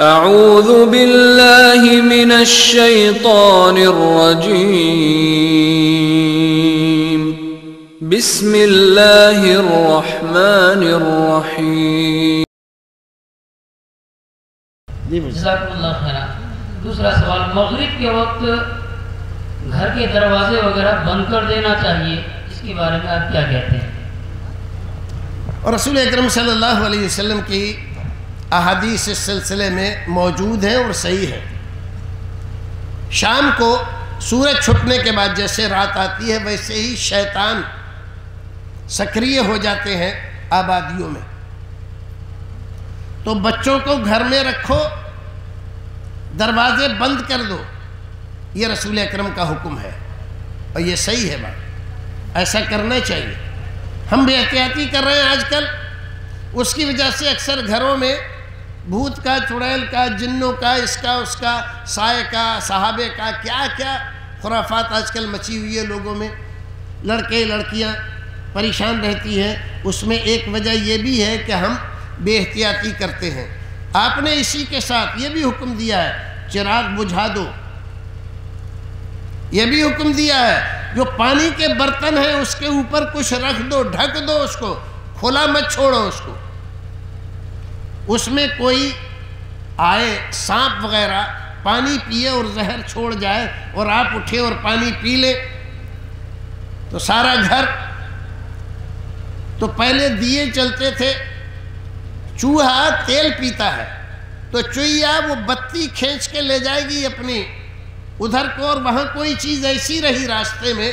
أعوذ بالله من الشيطان الرجيم. بسم الله الرحمن الرحيم. بھائی جزاک اللہ خیر دوسرا سوال مغرب کے وقت گھر کے دروازے وغیرہ بند کر دینا چاہیے اس کے بارے میں آپ کیا کہتے ہیں؟ اور رسول اکرم صلی اللہ علیہ وسلم کی احادیث اس سلسلے میں موجود ہیں اور صحیح ہیں۔ شام کو سورج چھپنے کے بعد جیسے رات آتی ہے، ویسے ہی شیطان سکریہ ہو جاتے ہیں آبادیوں میں۔ تو بچوں کو گھر میں رکھو، دروازے بند کر دو، یہ رسول اکرم کا حکم ہے۔ اور یہ صحیح ہے بات، ایسا کرنا چاہیے۔ ہم بھی احتیاطی کر رہے ہیں آج کل، اس کی وجہ سے اکثر گھروں میں بھوت کا، چڑیل کا، جنوں کا، اس کا اس کا، سائے کا صحابے کا، کیا کیا خرافات آج کل مچی ہوئی ہے لوگوں میں۔ لڑکے، لڑکیاں پریشان رہتی ہیں۔ اس میں ایک وجہ یہ بھی ہے کہ ہم بے احتیاطی کرتے ہیں۔ آپ نے اسی کے ساتھ یہ بھی حکم دیا ہے، چراغ بجھا دو۔ یہ بھی حکم دیا ہے، جو پانی کے برتن ہیں اس کے اوپر کچھ رکھ دو، ڈھک دو اس کو، کھلا مت چھوڑو اس کو۔ اس میں کوئی آئے سانپ وغیرہ پانی پیے اور زہر چھوڑ جائے اور آپ اٹھے اور پانی پی لے، تو سارا گھر تو پہلے دیے چلتے تھے، چوہا تیل پیتا ہے، تو چوہیا وہ بتی کھینچ کے لے جائے گی اپنی، ادھر کو اور وہاں کوئی چیز ایسی رہی راستے میں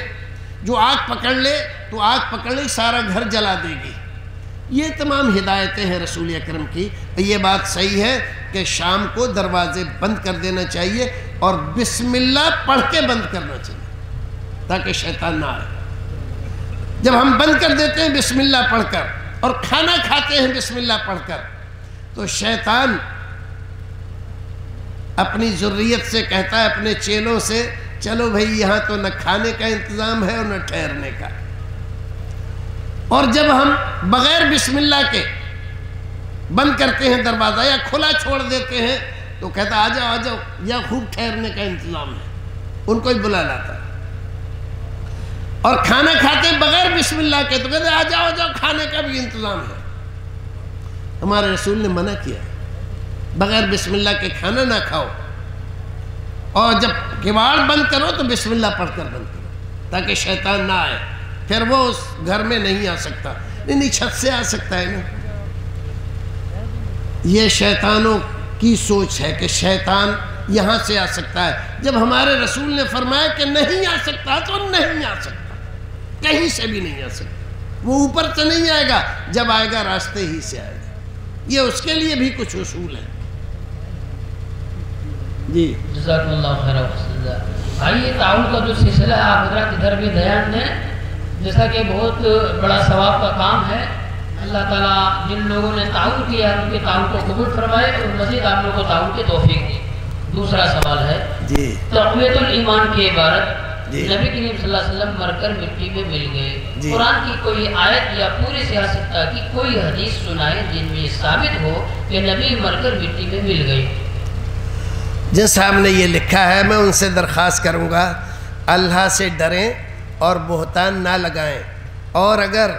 جو آگ پکڑ لے، تو آگ پکڑ لے، سارا گھر جلا دے گی۔ یہ تمام ہدایتیں ہیں رسول اکرم کی یہ بات صحیح ہے کہ شام کو دروازے بند کر دینا چاہیے اور بسم اللہ پڑھ کے بند کرنا چاہیے تاکہ شیطان نہ آئے۔ جب ہم بند کر دیتے ہیں بسم اللہ پڑھ کر اور کھانا کھاتے ہیں بسم اللہ پڑھ کر تو شیطان اپنی ضروریت سے کہتا ہے اپنے چیلوں سے، چلو بھائی یہاں تو نہ کھانے کا انتظام ہے اور نہ ٹھہرنے کا۔ اور جب ہم بغیر بسم اللہ کے بند کرتے ہیں دروازہ یا کھلا چھوڑ دیتے ہیں، تو کہتا آ جاؤ آ جاؤ یا خوب ٹھہرنے کا انتظام ہے۔ ان کو ہی بلا لاتا ہے۔ اور کھانا کھاتے بغیر بسم اللہ کے تو کہتے آ جاؤ آ جاؤ، کھانے کا بھی انتظام ہے۔ ہمارے رسول نے منع کیا بغیر بسم اللہ کے کھانا نہ کھاؤ۔ اور جب کواڑ بند کرو تو بسم اللہ پڑھ کر بند کرو، تاکہ شیطان نہ آئے۔ پھر وہ اس گھر میں نہیں آ سکتا۔ نہیں نہیں، چھت سے آ سکتا ہے نا۔ یہ شیطانوں کی سوچ ہے کہ شیطان یہاں سے آ سکتا ہے۔ جب ہمارے رسول نے فرمایا کہ نہیں آ سکتا تو نہیں آ سکتا۔ کہیں سے بھی نہیں آ سکتا۔ وہ اوپر سے نہیں آئے گا، جب آئے گا راستے ہی سے آئے گا۔ یہ اس کے لیے بھی کچھ اصول ہے جی۔ جزاک اللہ خیر بھائی یہ تعاون کا جو سلسلہ ہے، آپ حضرات ادھر بھی دھیان دیں۔ جیسا کہ بہت بڑا ثواب کا کام ہے اللہ تعالیٰ جن لوگوں نے تعاون کیا ان کے تعاون کو قبول فرمائے اور مزید آپ لوگوں کو تعاون کی توفیق دی دوسرا سوال ہے جی۔ تقویت الایمان کی عبارت جی۔ نبی کریم صلی اللہ علیہ وسلم مر کر مٹی میں مل گئے۔ جی۔ قرآن کی کوئی آیت یا پوری سیاست کی کوئی حدیث سنائے جن میں ثابت ہو کہ نبی مر کر مٹی میں مل گئے۔ جن صاحب نے یہ لکھا ہے میں ان سے درخواست کروں گا اللہ سے ڈریں۔ اور بہتان نہ لگائیں۔ اور اگر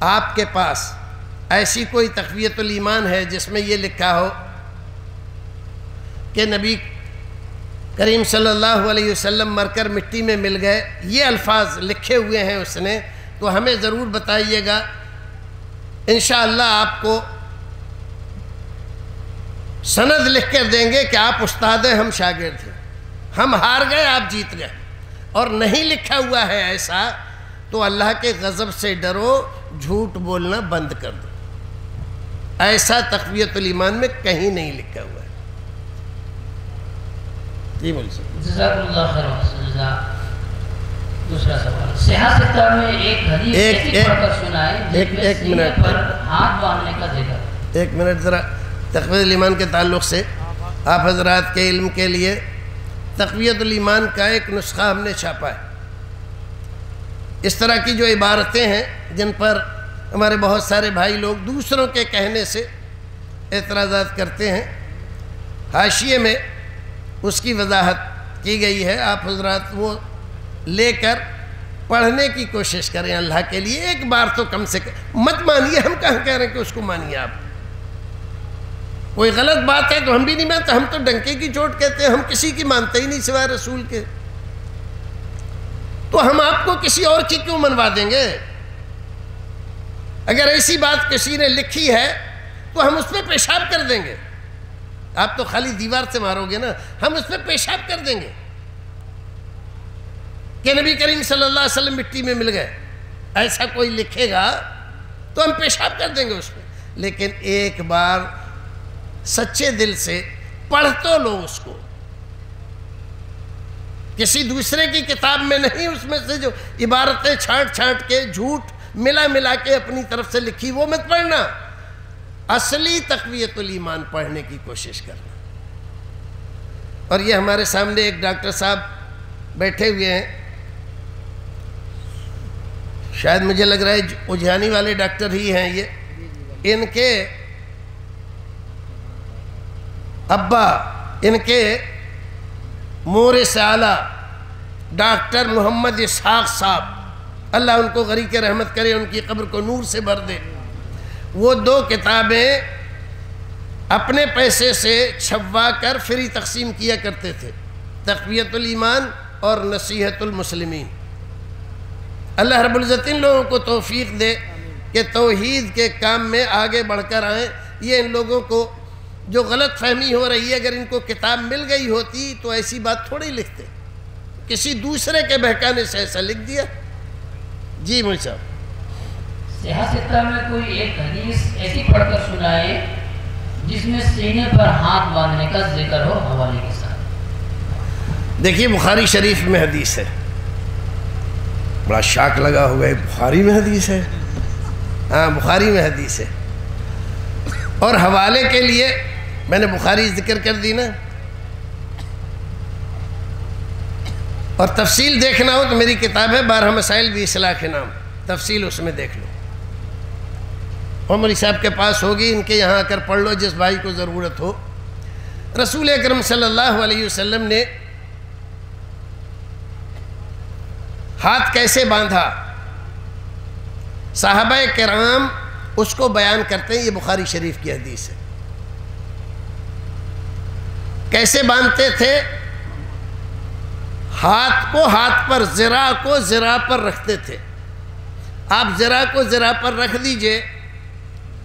آپ کے پاس ایسی کوئی تقویت الایمان ہے جس میں یہ لکھا ہو کہ نبی کریم صلی اللہ علیہ وسلم مر کر مٹی میں مل گئے، یہ الفاظ لکھے ہوئے ہیں اس نے، تو ہمیں ضرور بتائیے گا۔ انشاءاللہ آپ کو سند لکھ کر دیں گے کہ آپ استاد ہیں، ہم شاگرد ہیں۔ ہم ہار گئے، آپ جیت گئے۔ اور نہیں لکھا ہوا ہے ایسا تو اللہ کے غضب سے ڈرو جھوٹ بولنا بند کر دو۔ ایسا تقویت الایمان میں کہیں نہیں لکھا ہوا ہے۔ جی بول سکتے دوسرا سوال۔ سیاستہ میں ایک حدیث ایک- ایسی ایک- پڑھ کر سنائے ایک- جس میں ایک سینے منٹ۔ پر ہاتھ باندھنے کا ذکر۔ ایک منٹ ذرا تقویت الایمان کے تعلق سے۔ آپ حضرات کے علم کے لیے تقویت الایمان کا ایک نسخہ ہم نے چھاپا ہے۔ اس طرح کی جو عبارتیں ہیں، جن پر ہمارے بہت سارے بھائی لوگ دوسروں کے کہنے سے اعتراضات کرتے ہیں، حاشیے میں اس کی وضاحت کی گئی ہے۔ آپ حضرات وہ لے کر پڑھنے کی کوشش کریں، اللہ کے لیے ایک بار تو کم سے کم، مت مانیے ہم کہاں کہہ رہے ہیں کہ اس کو مانیے آپ۔ کوئی غلط بات ہے تو ہم بھی نہیں مانتے، ہم تو ڈنکے کی چوٹ کہتے ہیں، ہم کسی کی مانتے ہی نہیں سوائے رسول کے۔ تو ہم آپ کو کسی اور کی کیوں منوا دیں گے؟ اگر ایسی بات کسی نے لکھی ہے تو ہم اس پہ پیشاب کر دیں گے۔ آپ تو خالی دیوار سے مارو گے نا، ہم اس پہ پیشاب کر دیں گے۔ کہ نبی کریم صلی اللہ علیہ وسلم مٹی میں مل گئے، ایسا کوئی لکھے گا تو ہم پیشاب کر دیں گے اس پہ۔ لیکن ایک بار سچے دل سے پڑھ تو لو اس کو۔ کسی دوسرے کی کتاب میں نہیں، اس میں سے جو عبارتیں چھانٹ چھانٹ کے جھوٹ ملا ملا کے اپنی طرف سے لکھی، وہ مت پڑھنا۔ اصلی تقویت الایمان پڑھنے کی کوشش کرنا۔ اور یہ ہمارے سامنے ایک ڈاکٹر صاحب بیٹھے ہوئے ہیں۔ شاید مجھے لگ رہا ہے اجھانی والے ڈاکٹر ہی ہیں یہ۔ ان کے ابا، ان کے مور سالہ ڈاکٹر محمد اسحاق صاحب، اللہ ان کو غریق رحمت کرے، ان کی قبر کو نور سے بھر دے۔ وہ دو کتابیں اپنے پیسے سے چھپوا کر فری تقسیم کیا کرتے تھے تقویت الایمان اور نصیحت المسلمین۔ اللہ رب العزت ان لوگوں کو توفیق دے کہ توحید کے کام میں آگے بڑھ کر آئیں۔ یہ ان لوگوں کو جو غلط فہمی ہو رہی ہے اگر ان کو کتاب مل گئی ہوتی تو ایسی بات تھوڑی لکھتے۔ کسی دوسرے کے بہکانے سے ایسا لکھ دیا۔ جی مجھ صاحب۔ سیاستہ میں کوئی ایک حدیث ایسی پڑھ کر سنائے جس میں سینے پر ہاتھ باندھنے کا ذکر ہو حوالے کے ساتھ۔ دیکھیے بخاری شریف میں حدیث ہے۔ بڑا شاک لگا ہوا ہے۔ بخاری میں حدیث ہے۔ ہاں بخاری میں حدیث ہے۔ اور حوالے کے لیے میں نے بخاری ذکر کر دی نا۔ اور تفصیل دیکھنا ہو تو میری کتاب ہے بارہ مسائل بھی اصلاح کے نام۔ تفصیل اس میں دیکھ لو۔ عمری صاحب کے پاس ہوگی، ان کے یہاں آ کر پڑھ لو، جس بھائی کو ضرورت ہو۔ رسول اکرم صلی اللہ علیہ وسلم نے ہاتھ کیسے باندھا؟ صحابہ کرام اس کو بیان کرتے ہیں، یہ بخاری شریف کی حدیث ہے۔ کیسے باندھتے تھے؟ ہاتھ کو ہاتھ پر، زرا کو زرا پر رکھتے تھے۔ آپ زرا کو زرا پر رکھ دیجیے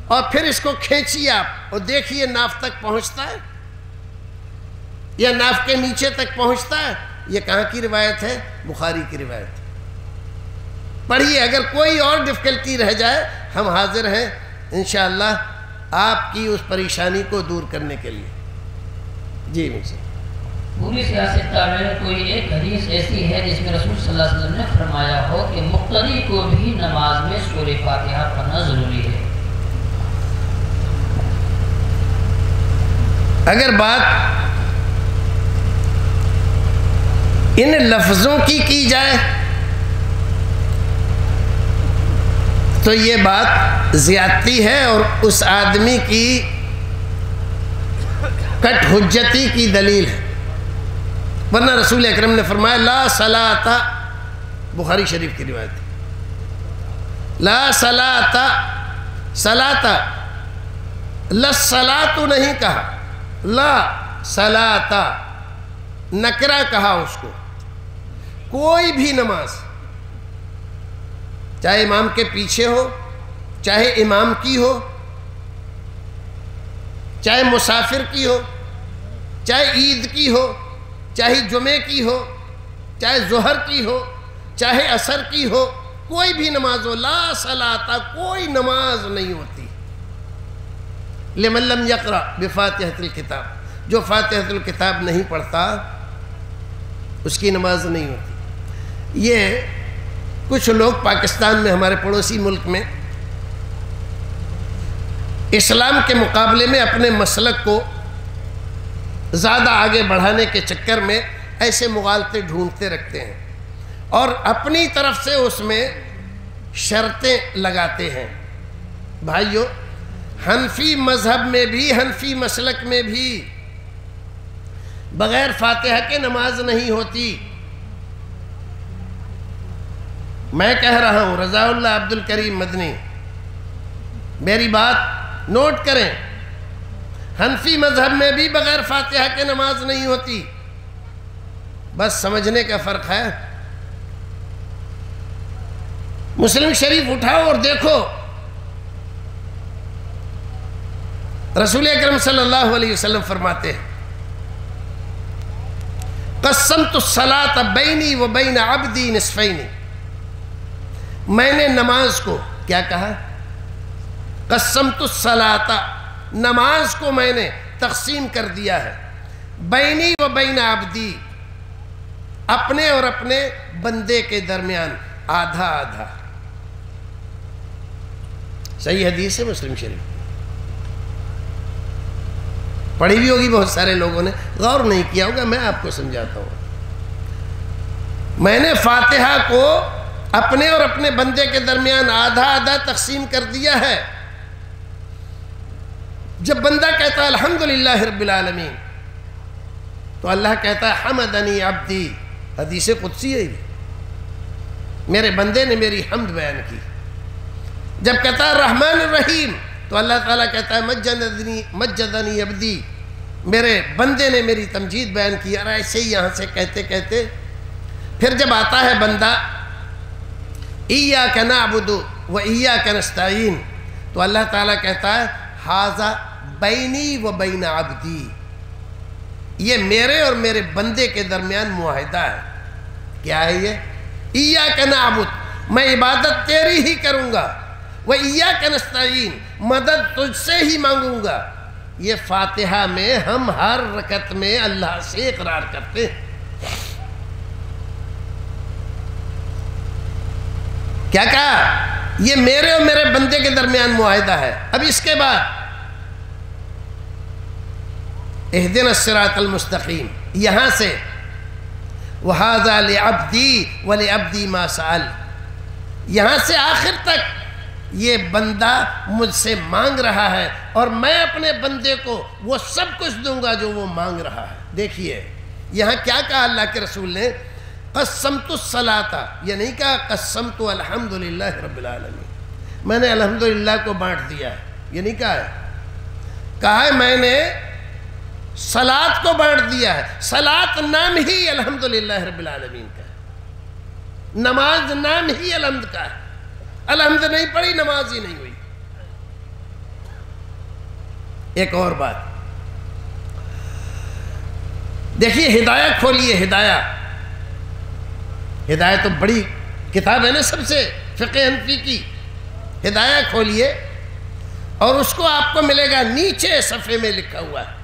اور پھر اس کو کھینچیے آپ اور دیکھیے ناف تک پہنچتا ہے۔ یا ناف کے نیچے تک پہنچتا ہے؟ یہ کہاں کی روایت ہے؟ بخاری کی روایت۔ پڑھیے، اگر کوئی اور ڈفکلٹی رہ جائے، ہم حاضر ہیں انشاءاللہ آپ کی اس پریشانی کو دور کرنے کے لیے۔ جی پوری سیاست میں کوئی ایک حدیث ایسی ہے جس میں رسول صلی اللہ علیہ وسلم نے فرمایا ہو کہ مقتدی کو بھی نماز میں سور فاتحہ پڑھنا ضروری ہے۔ اگر بات ان لفظوں کی کی جائے تو یہ بات زیادتی ہے اور اس آدمی کی کٹ حجتی کی دلیل ہے۔ ورنہ رسول اکرم نے فرمایا، لا صلاة بخاری شریف کی روایت لا صلاة صلاة لسلاة نہیں کہا۔ لا صلاة نکرہ کہا اس کو۔ کوئی بھی نماز، چاہے امام کے پیچھے ہو، چاہے امام کی ہو چاہے مسافر کی ہو، چاہے عید کی ہو، چاہے جمعے کی ہو، چاہے ظہر کی ہو، چاہے عصر کی ہو، کوئی بھی نماز ہو، لا صلاة کوئی نماز نہیں ہوتی۔ لمن لم یقرأ بفاتحت الکتاب، جو فاتحت الکتاب نہیں پڑھتا، اس کی نماز نہیں ہوتی۔ یہ کچھ لوگ پاکستان میں، ہمارے پڑوسی ملک میں اسلام کے مقابلے میں اپنے مسلک کو زیادہ آگے بڑھانے کے چکر میں ایسے مغالطے ڈھونڈتے رکھتے ہیں اور اپنی طرف سے اس میں شرطیں لگاتے ہیں۔ بھائیو، حنفی مذہب میں بھی، حنفی مسلک میں بھی بغیر فاتحہ کے نماز نہیں ہوتی۔ میں کہہ رہا ہوں رضا اللہ عبد الکریم مدنی، میری بات نوٹ کریں۔ حنفی مذہب میں بھی بغیر فاتحہ کے نماز نہیں ہوتی۔ بس سمجھنے کا فرق ہے۔ مسلم شریف اٹھاؤ اور دیکھو۔ رسول اکرم صلی اللہ علیہ وسلم فرماتے ہیں۔ قسمت الصلاة بینی و بین عبدی نصفینی میں نے نماز کو کیا کہا؟ قسمت الصلاة، نماز کو میں نے تقسیم کر دیا ہے۔ بینی و بین عبدی، اپنے اور اپنے بندے کے درمیان آدھا آدھا۔ صحیح حدیث ہے مسلم شریف۔ پڑھی بھی ہوگی بہت سارے لوگوں نے، غور نہیں کیا ہوگا، میں آپ کو سمجھاتا ہوں۔ میں نے فاتحہ کو اپنے اور اپنے بندے کے درمیان آدھا آدھا تقسیم کر دیا ہے۔ جب بندہ کہتا ہے الحمدللہ رب العالمین، تو اللہ کہتا ہے حمدنی عبدی، حدیث قدسی ہے میرے بندے نے میری حمد بیان کی۔ جب کہتا ہے رحمان الرحیم، تو اللہ تعالیٰ کہتا ہے مجدنی مجدنی عبدی۔ میرے بندے نے میری تمجید بیان کی، اور ایسے ہی یہاں سے کہتے کہتے پھر جب آتا ہے بندہ ایا کا نعبد و ایا کا نستعین، تو اللہ تعالیٰ کہتا ہے حاضہ بینی و بین عبدی۔ یہ میرے اور میرے بندے کے درمیان معاہدہ ہے۔ کیا ہے یہ؟ ایا کا نعبد، میں عبادت تیری ہی کروں گا۔ وہ ایا کا نستعین، مدد تجھ سے ہی مانگوں گا۔ یہ فاتحہ میں ہم ہر رکت میں اللہ سے اقرار کرتے ہیں۔ کیا کہا؟ یہ میرے اور میرے بندے کے درمیان معاہدہ ہے۔ اب اس کے بعد اہدن الصراط المستقیم یہاں سے وَحَاذَا لِعَبْدِي وَلِعَبْدِي مَا سَأَلْ. یہاں سے آخر تک یہ بندہ مجھ سے مانگ رہا ہے اور میں اپنے بندے کو وہ سب کچھ دوں گا جو وہ مانگ رہا ہے۔ دیکھیے، یہاں کیا کہا اللہ کے رسول نے؟ قسمت الصلاطہ یہ نہیں کہا قسمت الحمد للہ رب العالمین۔ میں نے الحمدللہ کو بانٹ دیا ہے، یہ نہیں کہا ہے۔ کہا ہے میں نے سلاد کو بانٹ دیا ہے۔ سلاد نام ہی الحمدللہ رب العالمین کا ہے۔ نماز نام ہی الحمد کا ہے۔ الحمد نہیں پڑھی، نماز ہی نہیں ہوئی۔ ایک اور بات۔ دیکھیے ہدایہ کھولیے، ہدایہ۔ ہدایہ تو بڑی کتاب ہے نا سب سے فقہ حنفی کی۔ ہدایہ کھولیے اور اس کو آپ کو ملے گا نیچے صفحے میں لکھا ہوا ہے۔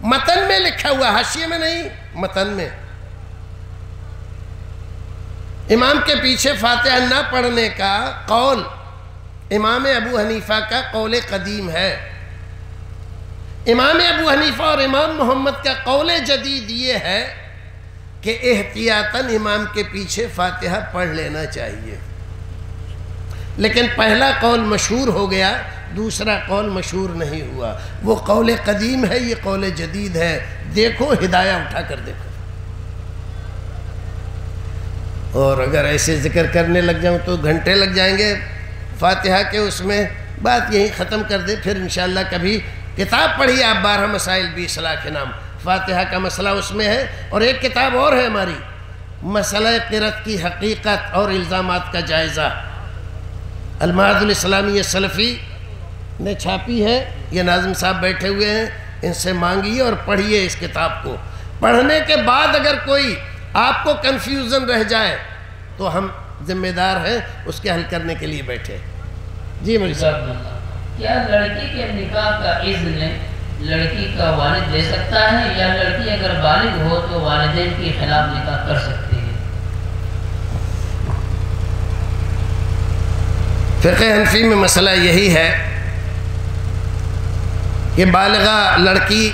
متن میں لکھا ہوا حاشیے میں نہیں، متن میں۔ امام کے پیچھے فاتحہ نہ پڑھنے کا قول، امام ابو حنیفہ کا قول قدیم ہے۔ امام ابو حنیفہ اور امام محمد کا قول جدید یہ ہے کہ احتیاطاً امام کے پیچھے فاتحہ پڑھ لینا چاہیے۔ لیکن پہلا قول مشہور ہو گیا دوسرا قول مشہور نہیں ہوا۔ وہ قول قدیم ہے، یہ قول جدید ہے۔ دیکھو، ہدایہ اٹھا کر دیکھو۔ اور اگر ایسے ذکر کرنے لگ جاؤں تو گھنٹے لگ جائیں گے فاتحہ کے اس میں۔ بات یہی ختم کر دے پھر انشاءاللہ کبھی کتاب پڑھی آپ بارہ مسائل بھی صلاح کے نام۔ فاتحہ کا مسئلہ اس میں ہے اور ایک کتاب اور ہے ہماری۔ مسئلہ قرت کی حقیقت اور الزامات کا جائزہ۔ المعاد الاسلامی سلفی نے چھاپی ہے یہ ناظم صاحب بیٹھے ہوئے ہیں ان سے مانگیے اور پڑھیے اس کتاب کو۔ پڑھنے کے بعد اگر کوئی آپ کو کنفیوژن رہ جائے تو ہم ذمہ دار ہیں اس کے حل کرنے کے لیے بیٹھے۔ جی مجھے صاحب۔ کیا لڑکی کے نکاح کا اذن لڑکی کا والد دے سکتا ہے؟ یا لڑکی اگر بالغ ہو تو والدین کے خلاف نکاح کر سکتے ہیں فقہ حنفی میں مسئلہ یہی ہے کہ بالغہ لڑکی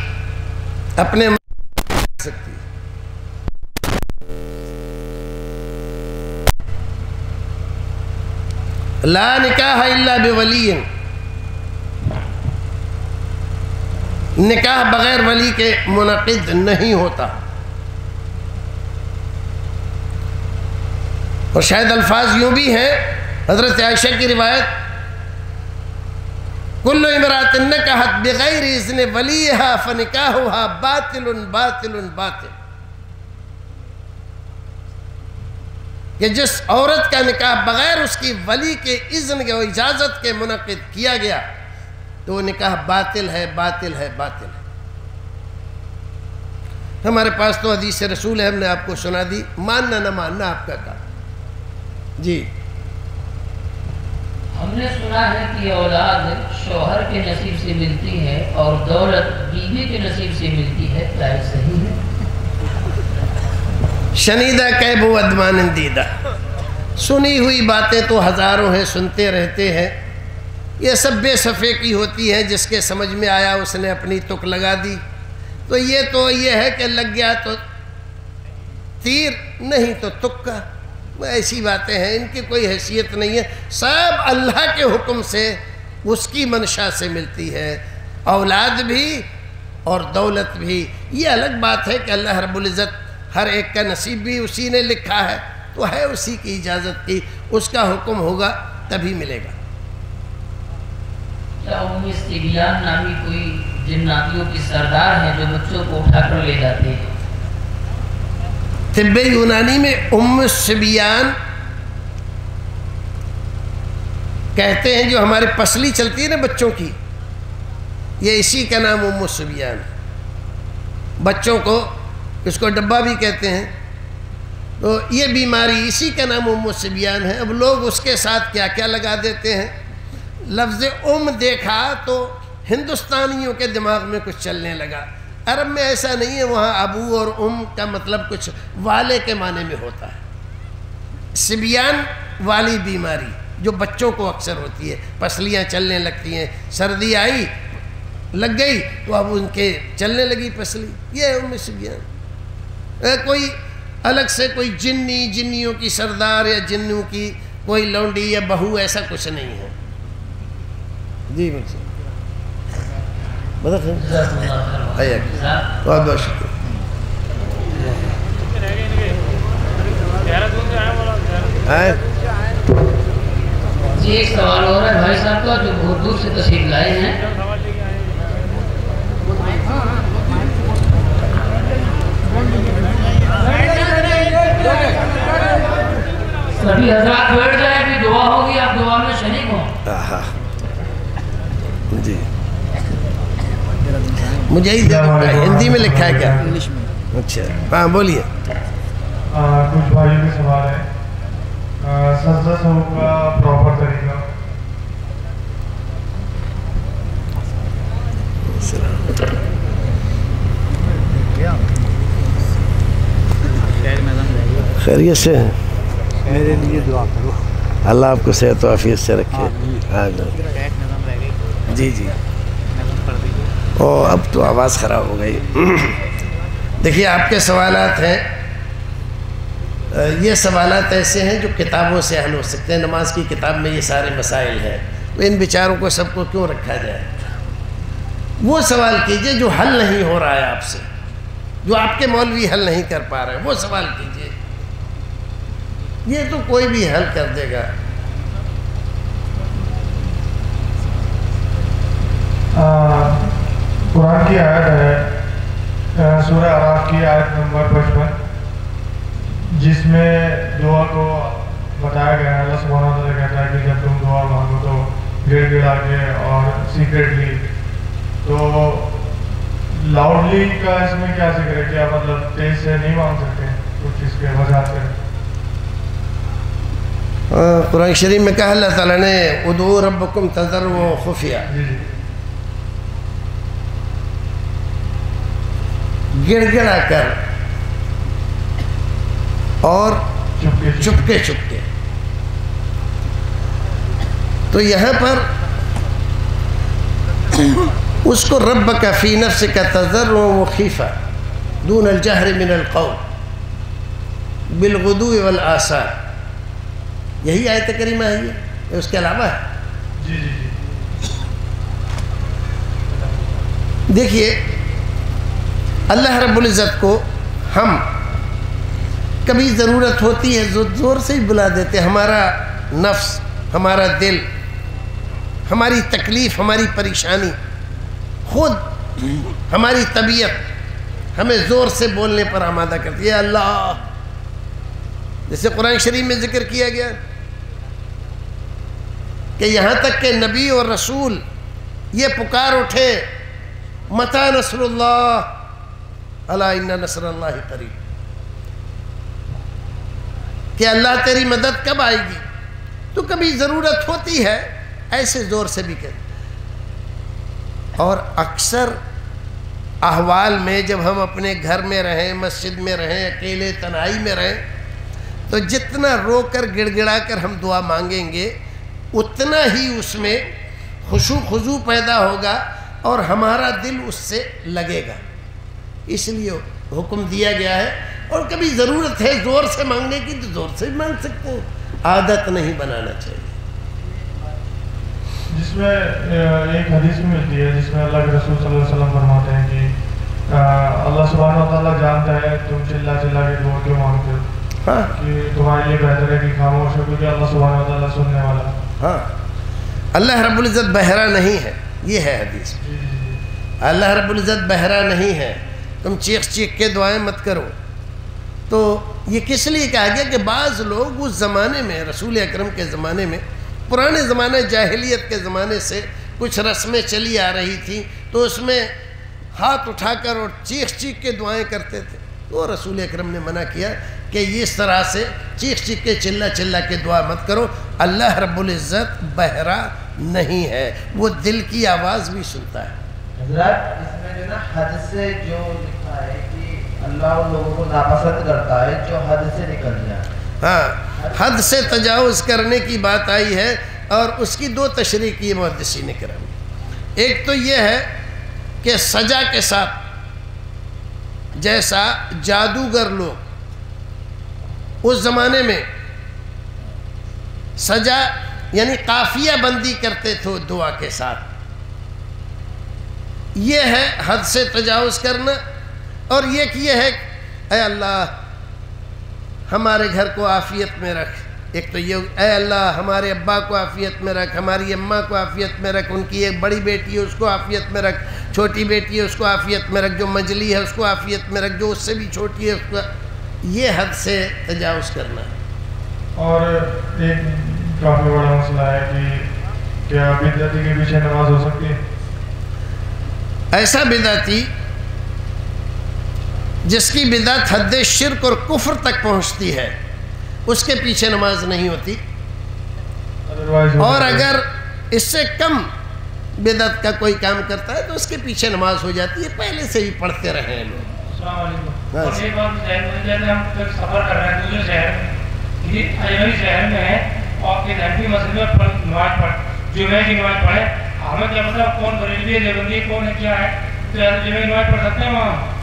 اپنے سکتی لا نکاح الا بولی نکاح بغیر ولی کے منعقد نہیں ہوتا۔ اور شاید الفاظ یوں بھی ہیں، حضرت عائشہ کی روایت کلو امرات نکحت بغیر اذن ولیہا فنکاہوہا باطل باطل باطل. کہ جس عورت کا نکاح بغیر اس کی ولی کے اذن کے و اجازت کے منعقد کیا گیا، تو وہ نکاح باطل ہے باطل ہے باطل ہے. ہمارے پاس تو حدیث رسول ہے، ہم نے آپ کو سنا دی، ماننا نہ ماننا آپ کا کام. جی. ہم نے سنا ہے کہ اولاد شوہر کے نصیب سے ملتی ہے اور دولت بیوی کے نصیب سے ملتی ہے کیا صحیح ہے۔ شنیدہ کیب و ادمانندیدہ سنی ہوئی باتیں تو ہزاروں ہیں، سنتے رہتے ہیں۔ یہ سب بے صفے کی ہوتی ہے جس کے سمجھ میں آیا اس نے اپنی تک لگا دی۔ تو یہ تو یہ ہے کہ لگ گیا تو تیر، نہیں تو تکا ایسی باتیں ہیں، ان کی کوئی حیثیت نہیں ہے۔ سب اللہ کے حکم سے اس کی منشا سے ملتی ہے۔ اولاد بھی اور دولت بھی۔ یہ الگ بات ہے کہ اللہ رب العزت ہر ایک کا نصیب بھی اسی نے لکھا ہے، تو ہے اسی کی اجازت کی۔ اس کا حکم ہوگا، تبھی ملے گا۔ کیا نامی کوئی جناتیوں کی سردار ہے جو بچوں کو اٹھا کر لے جاتے ہیں؟ طب یونانی میں ام سبیان کہتے ہیں جو ہمارے پسلی چلتی ہے نا بچوں کی، یہ اسی کا نام ام سبیان ہے۔ بچوں کو اس کو ڈبہ بھی کہتے ہیں۔ تو یہ بیماری اسی کا نام ام سبیان ہے۔ اب لوگ اس کے ساتھ کیا کیا لگا دیتے ہیں؟ لفظ ام دیکھا تو ہندوستانیوں کے دماغ میں کچھ چلنے لگا۔ عرب میں ایسا نہیں ہے، وہاں ابو اور ام کا مطلب کچھ والے کے معنی میں ہوتا ہے۔ سبیان والی بیماری جو بچوں کو اکثر ہوتی ہے، پسلیاں چلنے لگتی ہیں، سردی آئی، لگ گئی، تو اب ان کے چلنے لگی پسلی۔ یہ ہے ام سبیان۔ کوئی الگ سے کوئی جنی، جنیوں کی سردار یا جنوں کی کوئی لونڈی یا بہو، ایسا کچھ نہیں ہے۔ جی مجھے بہت بہت شکریہ۔ جی ایک سوال ہو رہا ہے۔ بھائی صاحب کا جو بہت دور سے تشریف لائے ہیں۔ سبھی حضرات بیٹھ جائیں کہ دعا ہوگی آپ دعا میں شریک ہوں۔ مجھے ہی ہندی میں لکھا ہے کیا؟ اچھا۔ ہاں بولیے۔ کچھ بھائیوں کے سوال ہے سجدہ سو کا پراپر طریقہ۔ خیریت سے میرے لیے دعا کرو۔ اللہ آپ کو صحت و عافیت سے رکھے۔ جی جی۔ او اب تو آواز خراب ہو گئی۔ دیکھیے، آپ کے سوالات ہیں۔ یہ سوالات ایسے ہیں جو کتابوں سے حل ہو سکتے ہیں۔ نماز کی کتاب میں یہ سارے مسائل ہیں۔ تو ان بیچاروں کو سب کو کیوں رکھا جائے؟ وہ سوال کیجیے جو حل نہیں ہو رہا ہے آپ سے، جو آپ کے مولوی حل نہیں کر پا رہے۔ وہ سوال کیجیے۔ یہ تو کوئی بھی حل کر دے گا۔ قرآن کی آیت ہے سورہ عراف کی آیت نمبر پچپن جس میں دعا کو بتایا گیا ہے۔ اللہ سبحانہ تعالیٰ کہتا ہے کہ جب تم دعا مانگو تو گڑ گڑا کے اور سیکریٹلی تو لاؤڈلی کا اس میں کیا ذکر ہے کیا مطلب تیز سے نہیں مانگ سکتے کچھ اس کے وجہ سے؟ قرآن شریف میں کہا اللہ تعالیٰ نے ادعو ربکم تذر و خفیہ. جی جی۔ گڑ گڑا کر اور چپکے چپکے۔ چپکے تو یہاں پر اس کو رب کا فی نفس کا تذر و خیفہ دون الجہر من القول بالغدو والآثار۔ یہی آیت کریمہ ہے یہ اس کے علاوہ ہے۔ جی جی جی۔ دیکھیے اللہ رب العزت کو ہم کبھی ضرورت ہوتی ہے زور زور سے ہی بلا دیتے ہمارا نفس، ہمارا دل، ہماری تکلیف، ہماری پریشانی، خود ہماری طبیعت ہمیں زور سے بولنے پر آمادہ کرتی ہے اللہ، جیسے قرآن شریف میں ذکر کیا گیا کہ یہاں تک کہ نبی اور رسول یہ پکار اٹھے، متا نصر اللہ اللہ نصر اللہ قریب۔ کہ اللہ تیری مدد کب آئے گی؟ تو کبھی ضرورت ہوتی ہے، ایسے زور سے بھی کہ اور اکثر احوال میں جب ہم اپنے گھر میں رہیں، مسجد میں رہیں، اکیلے تنہائی میں رہیں، تو جتنا رو کر، گڑ گڑا کر ہم دعا مانگیں گے، اتنا ہی اس میں خوشو خضو پیدا ہوگا اور ہمارا دل اس سے لگے گا۔ اس لیے حکم دیا گیا ہے اور کبھی ضرورت ہے زور سے مانگنے کی تو زور سے بھی مانگ سکتے ہیں۔ عادت نہیں بنانا چاہیے۔ جس میں ایک حدیث بھی ملتی ہے جس میں اللہ کے رسول صلی اللہ علیہ وسلم فرماتے ہیں کہ اللہ سبحانہ و تعالیٰ جانتا ہے تم چلا چلا کے دعا کیوں مانگتے ہو؟ ہاں۔ کہ تمہارے لیے بہتر ہے کہ خاموش ہو کیونکہ اللہ سبحانہ و تعالیٰ سننے والا ہاں۔ اللہ رب العزت بہرا نہیں ہے۔ یہ ہے حدیث۔ جی جی جی۔ اللہ رب العزت بہرا نہیں ہے۔ تم چیخ چیخ کے دعائیں مت کرو۔ تو یہ کس لیے کہا گیا کہ بعض لوگ اس زمانے میں، رسول اکرم کے زمانے میں، پرانے زمانے، جاہلیت کے زمانے سے کچھ رسمیں چلی آ رہی تھیں، تو اس میں ہاتھ اٹھا کر اور چیخ چیخ کے دعائیں کرتے تھے۔ تو رسول اکرم نے منع کیا کہ اس طرح سے چیخ چیخ کے، چلا چلا کے دعا مت کرو۔ اللہ رب العزت بہرا نہیں ہے، وہ دل کی آواز بھی سنتا ہے۔ حضرت، اس میں جو نا حد سے جو اللہ ان لوگوں کو ناپسند کرتا ہے جو حد سے نکل جائے ہاں حد سے تجاوز کرنے کی بات آئی ہے اور اس کی دو تشریح کی ہے محدثین کرام۔ ایک تو یہ ہے کہ سجا کے ساتھ جیسا جادوگر لوگ اس زمانے میں سجا یعنی قافیہ بندی کرتے تھے دعا کے ساتھ۔ یہ ہے حد سے تجاوز کرنا۔ اور یہ کہ یہ ہے اے اللہ ہمارے گھر کو آفیت میں رکھ۔ ایک تو یہ اے اللہ ہمارے ابا کو آفیت میں رکھ ہماری اماں کو آفیت میں رکھ ان کی ایک بڑی بیٹی ہے اس کو آفیت میں رکھ۔ چھوٹی بیٹی ہے اس کو آفیت میں رکھ۔ جو مجلی ہے اس کو آفیت میں رکھ۔ جو اس سے بھی چھوٹی ہے اس کو یہ حد سے تجاوز کرنا۔ اور ایک کافی بڑا مسئلہ ہے کہ کیا بدعتی کے پیچھے نماز ہو سکتی ہے؟ ایسا بدعتی جس کی بدعت حد شرک اور کفر تک پہنچتی ہے اس کے پیچھے نماز نہیں ہوتی۔ اور اگر اس سے کم بدعت کا کوئی کام کرتا ہے تو اس کے پیچھے نماز ہو جاتی ہے پہلے سے ہی پڑھتے رہے ہیں۔ لوگ ہمیں کیا مطلب کون بریلوی ہے دیوبندی کون ہے کیا ہے؟ تو کی نماز پڑھ سکتے ہیں وہاں؟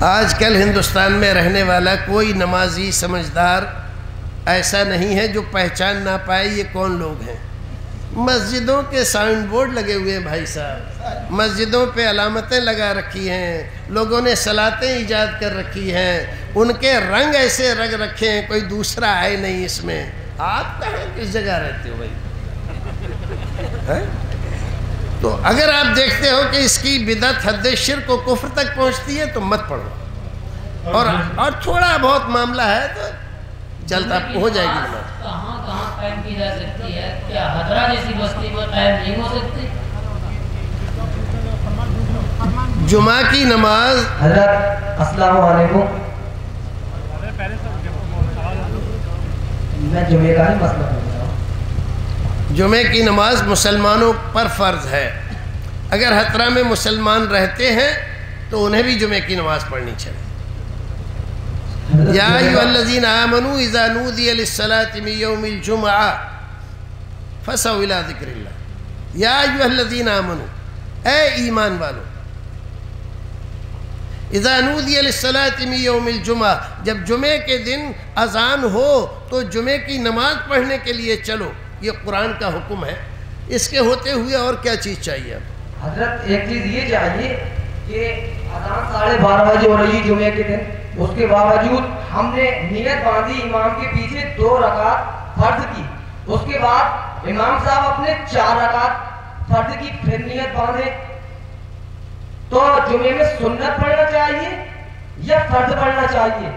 آج کل ہندوستان میں رہنے والا کوئی نمازی سمجھدار ایسا نہیں ہے جو پہچان نہ پائے یہ کون لوگ ہیں۔ مسجدوں کے ساؤنڈ بورڈ لگے ہوئے ہیں بھائی صاحب۔ مسجدوں پہ علامتیں لگا رکھی ہیں، لوگوں نے سلاتیں ایجاد کر رکھی ہیں۔ ان کے رنگ ایسے رنگ رکھے ہیں، کوئی دوسرا ہے نہیں اس میں۔ آپ کہاں کس جگہ رہتے ہو بھائی؟ ہاں؟ تو اگر آپ دیکھتے ہو کہ اس کی بدعت حد شرک و کفر تک پہنچتی ہے تو مت پڑھو۔ اور اور تھوڑا بہت معاملہ ہے تو چلتا ہو جائے گی۔ نماز کہاں کہاں قائم کی جا سکتی ہے؟ کیا حضرہ جیسی بستی میں قائم نہیں ہو سکتی؟ جمعہ کی نماز۔ حضرت السلام علیکم۔ میں جمعے کا ہی مسئلہ جمعے کی نماز مسلمانوں پر فرض ہے۔ اگر حترہ میں مسلمان رہتے ہیں تو انہیں بھی جمعے کی نماز پڑھنی چاہیے۔ یا ایوہ الذین آمنوا اذا نودی للصلاة من یوم الجمعہ فسو الى ذکر اللہ۔ یا ایوہ الذین آمنوا، اے ایمان والو، اذا نودی للصلاة من یوم الجمعہ، جب جمعے کے دن اذان ہو تو جمعے کی نماز پڑھنے کے لیے چلو۔ یہ قرآن کا حکم ہے، اس کے ہوتے ہوئے اور کیا چیز چاہیے اب حضرت، ایک چیز یہ چاہیے کہ اذان ساڑھے بارہ بجے ہو رہی جمعے کے دن، اس کے باوجود ہم نے نیت باندھی امام کے پیچھے دو رکعت فرض کی۔ اس کے بعد امام صاحب اپنے چار رکعت فرض کی، پھر نیت باندھے۔ تو جمعے میں سنت پڑھنا چاہیے یا فرض پڑھنا چاہیے؟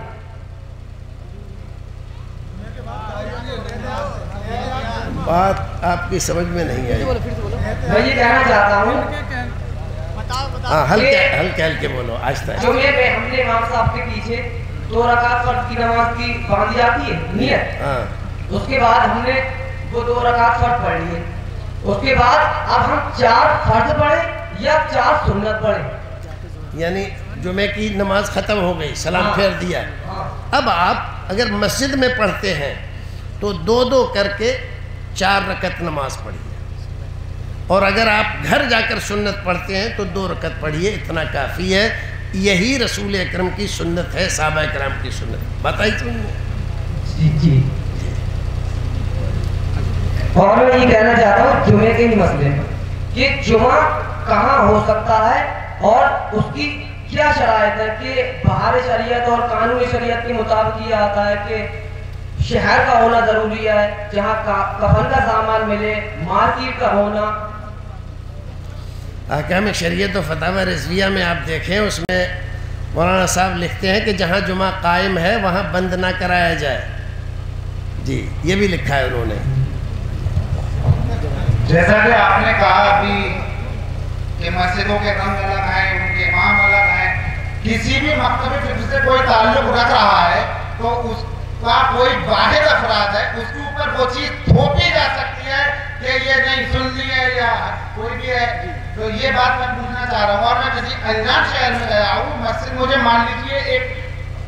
بات آپ کی سمجھ میں نہیں آئی۔ میں یہ کہنا چاہتا ہوں ہاں ہلکے ہلکے ہلکے بولو آہستہ جمعے میں ہم نے امام صاحب کے پیچھے دو رکعت فرض کی نماز کی باندھی جاتی ہے نیت۔ ہاں۔ اس کے بعد ہم نے وہ دو رکعت فرض پڑھ لیے۔ اس کے بعد اب ہم چار فرض پڑھیں یا چار سنت پڑھیں۔ یعنی جمعے کی نماز ختم ہو گئی سلام ہاں۔ پھیر دیا۔ ہاں۔ اب آپ اگر مسجد میں پڑھتے ہیں تو دو دو کر کے چار رکعت نماز پڑھیے اور اگر آپ گھر جا کر سنت پڑھتے ہیں تو دو رکعت پڑھیے، اتنا کافی ہے۔ یہی رسول اکرم کی سنت ہے، صحابہ اکرام کی سنت۔ بتائی سنیے جی جی۔ اور میں یہ کہنا چاہتا ہوں، جمعے کے ہی مسئلے کہ جمعہ کہاں ہو سکتا ہے اور اس کی کیا شرائط ہے کہ بہار شریعت اور قانون شریعت کے مطابق یہ آتا ہے کہ شہر کا ہونا ضروری ہے جہاں کا- کفن کا سامان ملے مارکیٹ کا ہونا۔ احکام شریعت و فتح رضویہ میں آپ دیکھیں اس میں مولانا صاحب لکھتے ہیں کہ جہاں جمعہ قائم ہے وہاں بند نہ کرایا جائے۔ جی یہ بھی لکھا ہے انہوں نے۔ جیسا کہ آپ نے کہا ابھی کہ مسجدوں کے رنگ الگ ہیں ان کے امام الگ ہیں کسی بھی مکتبی فکر سے کوئی تعلق رکھ رہا ہے تو اس کا کوئی واحد افراد ہے اس کے اوپر وہ چیز تھوپی جا سکتی ہے کہ یہ نہیں سن لی ہے یا کوئی بھی ہے۔ تو یہ بات میں پوچھنا چاہ رہا ہوں۔ اور میں کسی انجان شہر میں گیا ہوں مسجد مجھے مان لیجیے ایک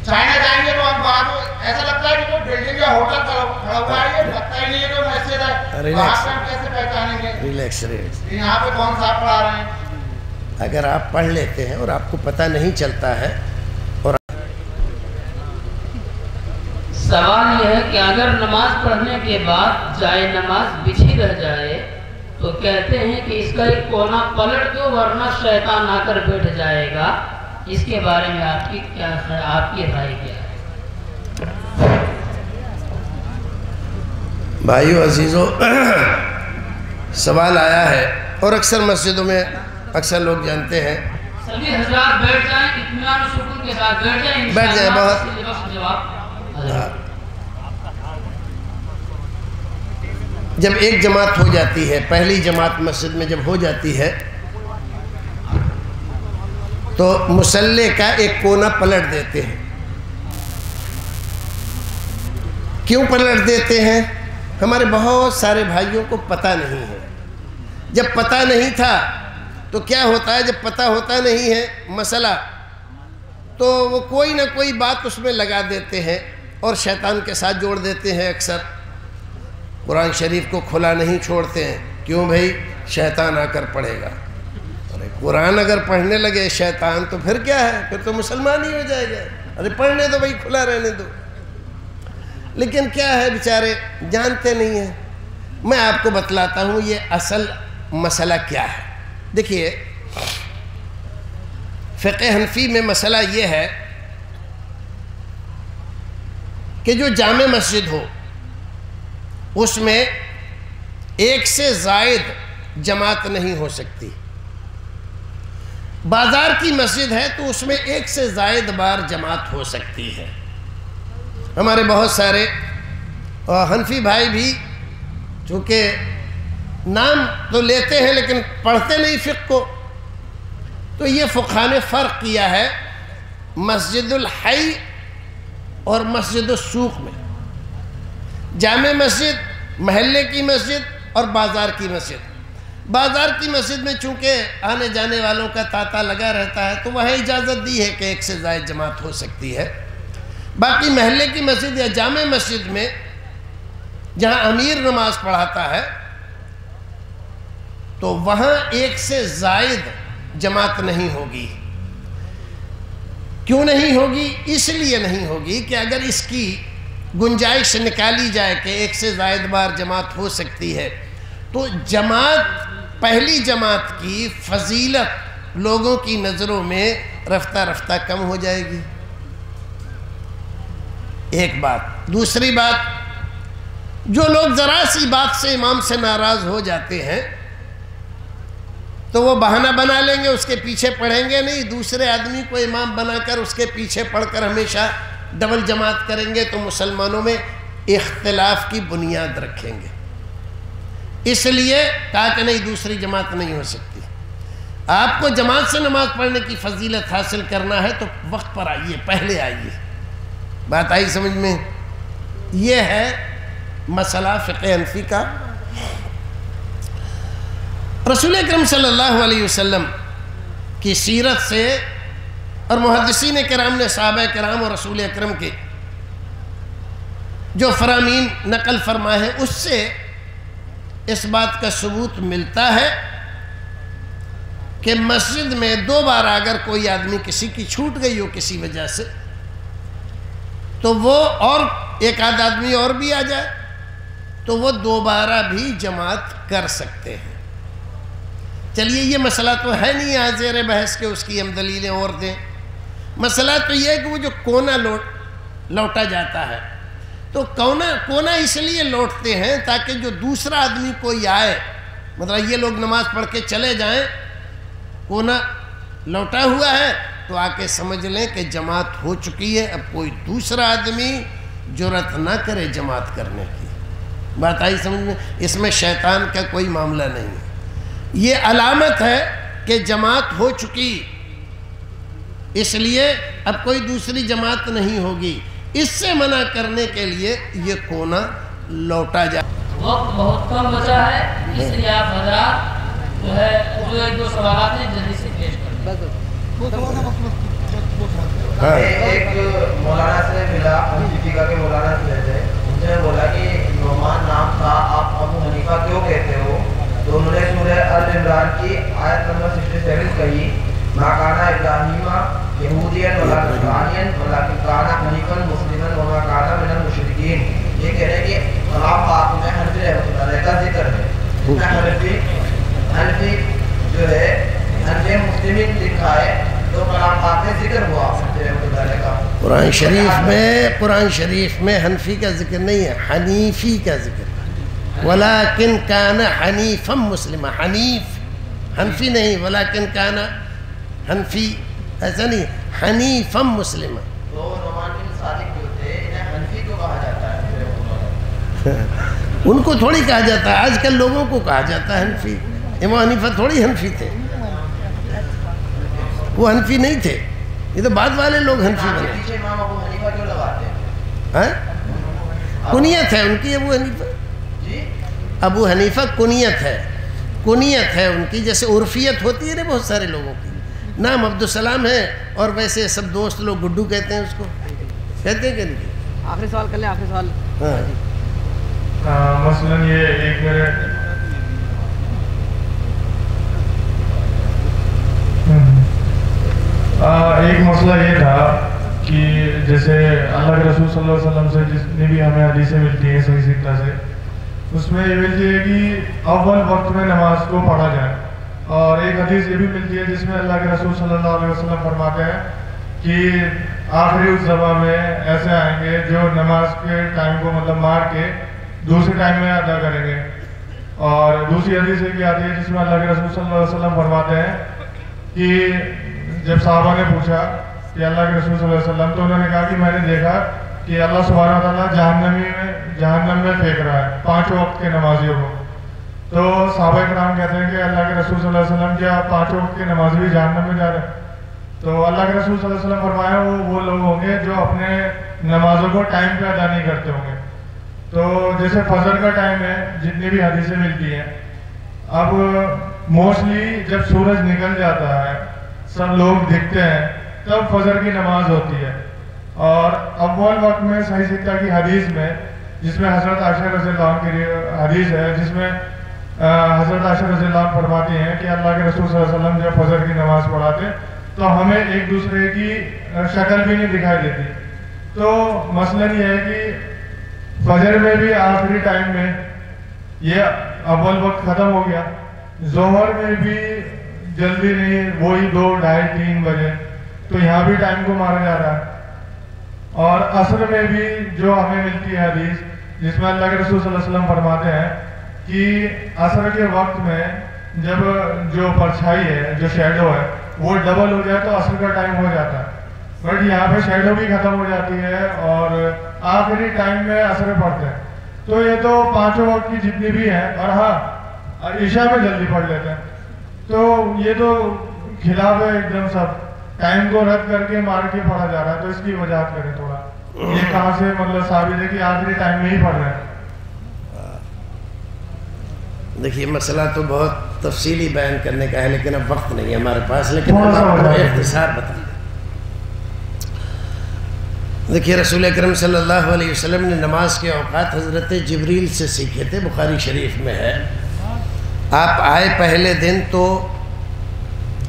چائنا جائیں گے تو ہم بعد ایسا لگتا ہے کہ کوئی بلڈنگ یا ہوٹل کھڑا ہوا ہے یہ لگتا ہی نہیں ہے کہ مسجد ہے. وہاں پہ ہم کیسے پہچانیں گے؟ ریلیکس ریلیکس یہاں پہ کون صاحب پڑھا رہے ہیں؟ اگر آپ پڑھ لیتے ہیں اور آپ کو پتہ نہیں چلتا ہے اور سوال یہ ہے کہ اگر نماز پڑھنے کے بعد جائے نماز بچھی رہ جائے تو کہتے ہیں کہ اس کا ایک کونا پلٹ دو ورنہ شیطان آ کر بیٹھ جائے گا۔ اس کے بارے میں آپ کی کیا آپ کی رائے کیا ہے؟ بھائیو عزیزو سوال آیا ہے اور اکثر مسجدوں میں اکثر لوگ جانتے ہیں۔ سبھی حضرات بیٹھ جائیں اطمینان و سکون کے ساتھ بیٹھ جائیں بیٹھ جائیں، بہت- جواب۔ جب ایک جماعت ہو جاتی ہے، پہلی جماعت مسجد میں جب ہو جاتی ہے، تو مسلح کا ایک کونا پلٹ دیتے ہیں۔ کیوں پلٹ دیتے ہیں؟ ہمارے بہت سارے بھائیوں کو پتہ نہیں ہے۔ جب پتہ نہیں تھا، تو کیا ہوتا ہے؟ جب پتہ ہوتا نہیں ہے مسئلہ، تو وہ کوئی نہ کوئی بات اس میں لگا دیتے ہیں اور شیطان کے ساتھ جوڑ دیتے ہیں اکثر۔ قرآن شریف کو کھلا نہیں چھوڑتے ہیں۔ کیوں بھائی؟ شیطان آ کر پڑھے گا۔ ارے، قرآن اگر پڑھنے لگے شیطان تو پھر کیا ہے؟ پھر تو مسلمان ہی ہو جائے گا۔ ارے، پڑھنے دو بھائی، کھلا رہنے دو۔ لیکن کیا ہے بیچارے؟ جانتے نہیں ہیں۔ میں آپ کو بتلاتا ہوں، یہ اصل مسئلہ کیا ہے۔ دیکھیے، فقہ حنفی میں مسئلہ یہ ہے کہ جو جامع مسجد ہو اس میں ایک سے زائد جماعت نہیں ہو سکتی۔ بازار کی مسجد ہے تو اس میں ایک سے زائد بار جماعت ہو سکتی ہے۔ ہمارے بہت سارے حنفی بھائی بھی چونکہ نام تو لیتے ہیں لیکن پڑھتے نہیں فقہ کو، تو یہ فقہ نے فرق کیا ہے مسجد الحی اور مسجد السوق میں۔ جامع مسجد، محلے کی مسجد اور بازار کی مسجد۔ بازار کی مسجد میں چونکہ آنے جانے والوں کا تاتا لگا رہتا ہے، تو وہاں اجازت دی ہے کہ ایک سے زائد جماعت ہو سکتی ہے۔ باقی محلے کی مسجد یا جامع مسجد میں جہاں امیر نماز پڑھاتا ہے، تو وہاں ایک سے زائد جماعت نہیں ہوگی۔ کیوں نہیں ہوگی؟ اس لیے نہیں ہوگی کہ اگر اس کی گنجائش نکالی جائے کہ ایک سے زائد بار جماعت ہو سکتی ہے۔ تو جماعت، پہلی جماعت کی فضیلت لوگوں کی نظروں میں رفتہ رفتہ کم ہو جائے گی۔ ایک بات۔ دوسری بات، جو لوگ ذرا سی بات سے امام سے ناراض ہو جاتے ہیں، تو وہ بہانہ بنا لیں گے، اس کے پیچھے پڑھیں گے نہیں۔ دوسرے آدمی کو امام بنا کر اس کے پیچھے پڑھ کر ہمیشہ ڈبل جماعت کریں گے تو مسلمانوں میں اختلاف کی بنیاد رکھیں گے۔ اس لیے کہا کہ نہیں دوسری جماعت نہیں ہو سکتی۔ آپ کو جماعت سے نماز پڑھنے کی فضیلت حاصل کرنا ہے تو وقت پر آئیے، پہلے آئیے۔ بات آئی سمجھ میں؟ یہ ہے مسئلہ فقہ انفی کا۔ رسول اکرم صلی اللہ علیہ وسلم کی سیرت سے اور محدثین کرام نے، صحابہ کرام اور رسول اکرم کے جو فرامین نقل فرما ہے اس سے اس بات کا ثبوت ملتا ہے کہ مسجد میں دو بار اگر کوئی آدمی کسی کی چھوٹ گئی ہو کسی وجہ سے، تو وہ اور ایک آدھ آدمی اور بھی آ جائے، تو وہ دوبارہ بھی جماعت کر سکتے ہیں۔ چلیے، یہ مسئلہ تو ہے نہیں آج زیر بحث کے، اس کی ہم دلیلیں اور دیں۔ مسئلہ تو یہ ہے کہ وہ جو کونا لوٹ لوٹا جاتا ہے۔ تو کونا کونا اس لیے لوٹتے ہیں تاکہ جو دوسرا آدمی کوئی آئے۔ مطلب یہ لوگ نماز پڑھ کے چلے جائیں۔ کونا لوٹا ہوا ہے تو آ کے سمجھ لیں کہ جماعت ہو چکی ہے۔ اب کوئی دوسرا آدمی جرت نہ کرے جماعت کرنے کی۔ بات آئی سمجھ میں؟ اس میں شیطان کا کوئی معاملہ نہیں۔ ہے یہ علامت ہے کہ جماعت ہو چکی۔ اس لیے اب کوئی دوسری جماعت نہیں ہوگی۔ اس سے منع کرنے کے لیے یہ کونا لوٹا جائے وقت بہت کم بچا ہے اس لیے آپ حضرات جو ہے جو ایک دو سوالات ہیں جلدی سے پیش کریں۔ ایک مولانا سے ملا دیپیکا کے مولانا سے رہتے ان سے بولا کہ نعمان نام تھا آپ ابو حنیفہ کیوں کہتے ہو؟ تو انہوں نے سورہ ال عمران کی آیت نمبر 67 کہی ما کانا ابراہیمہ یہودین ولا نصرانین ولکن کانا حنیفا مسلما وما کانا من المشرکین۔ یہ کہہ رہے ہیں کہ خلاف بات میں حنفی رحمۃ اللہ علیہ کا ذکر ہے۔ حنفی حنفی جو ہے حنفی مسلمین لکھا ہے تو کلام پاک میں ذکر ہوا حنفی رحمۃ اللہ علیہ کا۔ قرآن شریف میں قرآن شریف میں حنفی کا ذکر نہیں ہے حنیفی کا ذکر ولیکن کان حنیفم مسلمہ حنیف حنفی نہیں ولیکن کان حنفی ایسا نہیں حنیفم علیہ ان کو تھوڑی کہا جاتا ہے آج کل لوگوں کو کہا جاتا ہے حنفی۔ امام حنیفہ تھوڑی حنفی تھے۔ وہ حنفی نہیں تھے۔ یہ تو بعد والے لوگ حنفی بنے۔ ہیں؟ کنیت ہے ان کی ابو حنیفہ۔ جی؟ ابو حنیفہ کنیت ہے۔ کنیت ہے ان کی جیسے عرفیت ہوتی ہے نا بہت سارے لوگوں کی۔ نام عبدالسلام ہے اور ویسے سب دوست لوگ گڈو کہتے ہیں اس کو۔ کہتے ہیں کہ نہیں؟ آخری سوال کر لیں آخری سوال۔ ہاں۔ مثلا یہ ایک میرے ایک مسئلہ یہ تھا کہ جیسے اللہ کے رسول صلی اللہ علیہ وسلم سے جتنی بھی ہمیں حدیثیں ملتی ہیں صحیح سکتا سے اس میں یہ ملتی ہے کہ اول وقت میں نماز کو پڑھا جائے۔ اور ایک حدیث یہ بھی ملتی ہے جس میں اللہ کے رسول صلی اللہ علیہ وسلم فرماتے ہیں کہ آخری اس زماں میں ایسے آئیں گے جو نماز کے ٹائم کو مطلب مار کے دوسرے ٹائم میں ادا کریں گے۔ اور دوسری حدیث ایک یہ آتی ہے جس میں اللہ کے رسول صلی اللہ علیہ وسلم فرماتے ہیں کہ جب صحابہ نے پوچھا کہ اللہ کے رسول صلی اللہ علیہ وسلم، تو انہوں نے کہا کہ میں نے دیکھا کہ اللہ سبحانہ تعالیٰ جہنمی میں، جہنم میں پھینک رہا ہے پانچوں وقت کے نمازیوں کو۔ تو صحابہ کرام کہتے ہیں کہ اللہ کے رسول صلی اللہ علیہ وسلم کیا پانچوں کے نمازی بھی جہنم میں جا رہے ہیں؟ تو اللہ کے رسول صلی اللہ علیہ وسلم فرمایا وہ وہ لوگ ہوں گے جو اپنے نمازوں کو ٹائم پہ ادا نہیں کرتے ہوں گے۔ تو جیسے فجر کا ٹائم ہے، جتنی بھی حدیثیں ملتی ہیں۔ اب موسٹلی جب سورج نکل جاتا ہے، سب لوگ دکھتے ہیں، تب فجر کی نماز ہوتی ہے۔ اور اول وقت میں صحیح سکتا کی حدیث میں، جس میں حضرت عائشہ رضی اللہ عنہ کی حدیث ہے، جس میں حضرت عائشہ رضی اللہ عنہ فرماتی ہیں کہ اللہ کے رسول صلی اللہ علیہ وسلم جب فجر کی نماز پڑھاتے تو ہمیں ایک دوسرے کی شکل بھی نہیں دکھائی دیتی۔ تو مسئلہ یہ ہے کہ فجر میں بھی آخری ٹائم میں یہ اول وقت ختم ہو گیا۔ ظہر میں بھی جلدی نہیں، وہی دو، ڈھائی، تین بجے۔ تو یہاں بھی ٹائم کو مارا جا رہا ہے۔ اور عصر میں بھی جو ہمیں ملتی ہے حدیث، جس میں اللہ کے رسول صلی اللہ علیہ وسلم فرماتے ہیں کہ عصر کے وقت میں جب جو پرچھائی ہے، جو شیڈو ہے، وہ ڈبل ہو جائے تو عصر کا ٹائم ہو جاتا ہے۔ بٹ یہاں پہ شیڈو بھی ختم ہو جاتی ہے اور آخری ٹائم میں اثر پڑتے ہیں تو یہ تو پانچوں وقت کی جتنی بھی ہیں، اور ہاں عشاء میں جلدی پڑھ لیتے ہیں۔ تو یہ تو خلاف ہے ایک دم سب۔ ٹائم کو رد کر کے مار کے پڑھا جا رہا ہے، تو اس کی وجاہت کریں تھوڑا۔ یہ کہاں سے مطلب ثابت ہے کہ آخری ٹائم میں ہی پڑھ رہے ہیں۔ دیکھیے مسئلہ تو بہت تفصیلی بیان کرنے کا ہے لیکن اب وقت نہیں ہے ہمارے پاس لیکن۔ اختصار بتا دیکھیے رسول اکرم صلی اللہ علیہ وسلم نے نماز کے اوقات حضرت جبریل سے سیکھے تھے بخاری شریف میں ہے۔ آپ آئے پہلے دن تو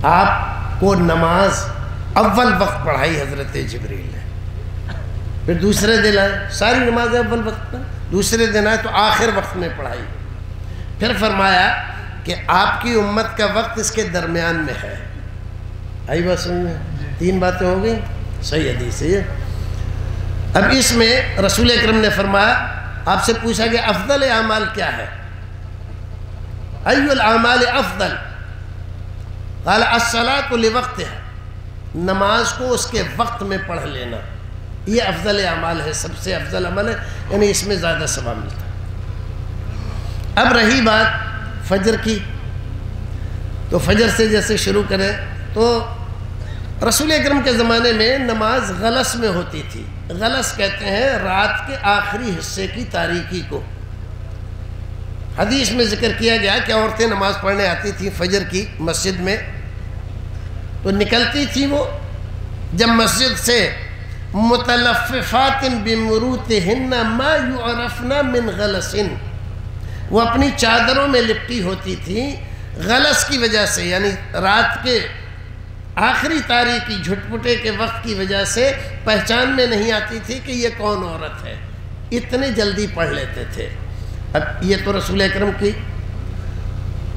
آپ کو نماز اول وقت پڑھائی حضرت جبریل نے۔ پھر دوسرے دن آئے ساری نمازیں اول وقت میں دوسرے دن آئے تو آخر وقت میں پڑھائی۔ پھر فرمایا کہ آپ کی امت کا وقت اس کے درمیان میں ہے۔ آئی بات سمجھ تین باتیں ہو گئیں۔ صحیح حدیث ہے اب اس میں رسول اکرم نے فرمایا، آپ سے پوچھا کہ افضل اعمال کیا ہے؟ ای العمال افضل؟ قال الصلاۃ لوقت ہے۔ نماز کو اس کے وقت میں پڑھ لینا۔ یہ افضل اعمال ہے، سب سے افضل عمل ہے یعنی اس میں زیادہ ثواب ملتا ہے۔ اب رہی بات فجر کی۔ تو فجر سے جیسے شروع کریں تو رسول اکرم کے زمانے میں نماز غلس میں ہوتی تھی۔ غلس کہتے ہیں رات کے آخری حصے کی تاریکی کو۔ حدیث میں ذکر کیا گیا کہ عورتیں نماز پڑھنے آتی تھیں فجر کی مسجد میں۔ تو نکلتی تھیں وہ جب مسجد سے۔ متلففات بمروتہن ما یعرفنا من غلسن۔ وہ اپنی چادروں میں لپٹی ہوتی تھیں غلس کی وجہ سے یعنی رات کے آخری تاریخی جھٹپٹے کے وقت کی وجہ سے پہچان میں نہیں آتی تھی کہ یہ کون عورت ہے۔ اتنے جلدی پڑھ لیتے تھے۔ اب یہ تو رسول اکرم کی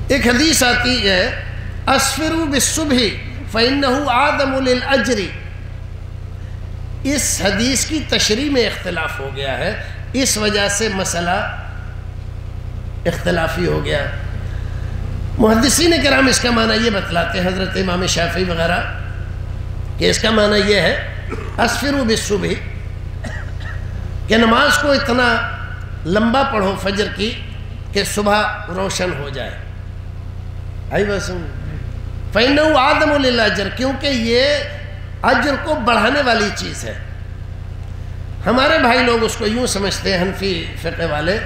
ایک حدیث آتی ہے اسفرو بالصبح فإنه آدم للأجر۔ اس حدیث کی تشریح میں اختلاف ہو گیا ہے۔ اس وجہ سے مسئلہ اختلافی ہو گیا۔ محدثین کرام اس کا معنی یہ بتلاتے ہیں، حضرت امام شافعی وغیرہ، کہ اس کا معنی یہ ہے اسفرو بالصبح، کہ نماز کو اتنا لمبا پڑھو فجر کی کہ صبح روشن ہو جائے۔ آئی بس فَإِنَّهُ آدم لِلْأَجْرِ، کیونکہ یہ اجر کو بڑھانے والی چیز ہے۔ ہمارے بھائی لوگ اس کو یوں سمجھتے ہیں، حنفی فقہ والے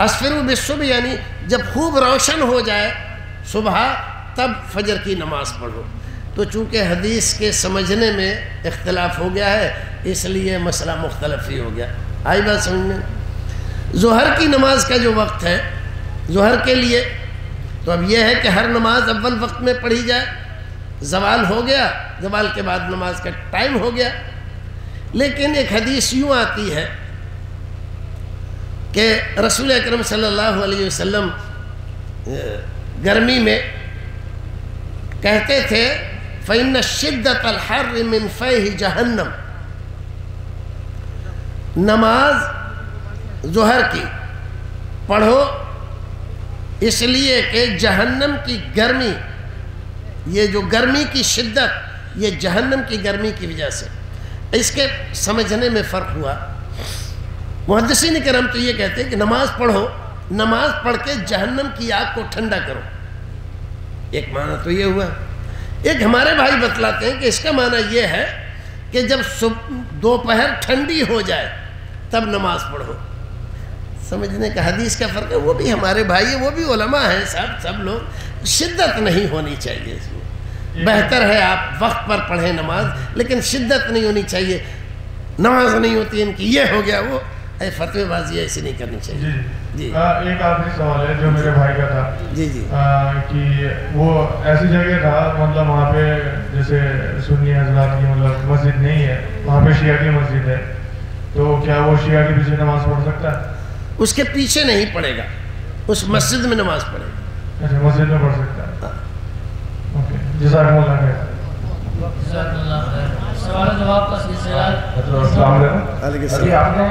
اسفرو بالصبح یعنی جب خوب روشن ہو جائے صبح، تب فجر کی نماز پڑھو۔ تو چونکہ حدیث کے سمجھنے میں اختلاف ہو گیا ہے، اس لیے مسئلہ مختلف ہی ہو گیا۔ آئی بات سمجھ میں؟ ظہر کی نماز کا جو وقت ہے، ظہر کے لیے، تو اب یہ ہے کہ ہر نماز اول وقت میں پڑھی جائے۔ زوال ہو گیا، زوال کے بعد نماز کا ٹائم ہو گیا۔ لیکن ایک حدیث یوں آتی ہے کہ رسول اکرم صلی اللہ علیہ وسلم گرمی میں کہتے تھے، فَإِنَّ شِدَّةَ الْحَرِّ مِنْ فَيْهِ جَهَنَّمْ۔ نماز ظہر کی۔ پڑھو، اس لیے کہ جہنم کی گرمی، یہ جو گرمی کی شدت، یہ جہنم کی گرمی کی وجہ سے۔ اس کے سمجھنے میں فرق ہوا۔ محدثین کرم تو یہ کہتے ہیں کہ نماز پڑھو، نماز پڑھ کے جہنم کی آگ کو ٹھنڈا کرو۔ ایک معنی تو یہ ہوا۔ ایک ہمارے بھائی بتلاتے ہیں کہ اس کا معنی یہ ہے کہ جب دوپہر ٹھنڈی ہو جائے، تب نماز پڑھو۔ سمجھنے کا حدیث کا فرق ہے، وہ بھی ہمارے بھائی ہیں، وہ بھی علماء ہیں، سب سب لوگ۔ شدت نہیں ہونی چاہیے۔ اس میں بہتر ہے آپ وقت پر پڑھیں نماز، لیکن شدت نہیں ہونی چاہیے۔ نماز نہیں ہوتی، ان کی یہ ہو گیا وہ۔ ہے فتوی بازی ایسے نہیں کرنی چاہیے۔ جی, جی۔ ایک آخری سوال ہے جو میرے بھائی کا تھا۔ جی جی۔ کہ وہ ایسی جگہ تھا مطلب وہاں پہ جیسے سنی حضرات کی مطلب مسجد نہیں ہے وہاں پہ شیعہ کی مسجد ہے۔ تو کیا وہ شیعہ کے پیچھے نماز پڑھ سکتا ہے؟ اس کے پیچھے نہیں پڑھے گا۔ اس مسجد میں نماز پڑھے گا۔ اچھا مسجد میں پڑھ سکتا ہے۔ ہاں۔ جزاک اللہ خیر۔ جزاک اللہ خیر۔ سوال جواب کا سلسلہ آپ نے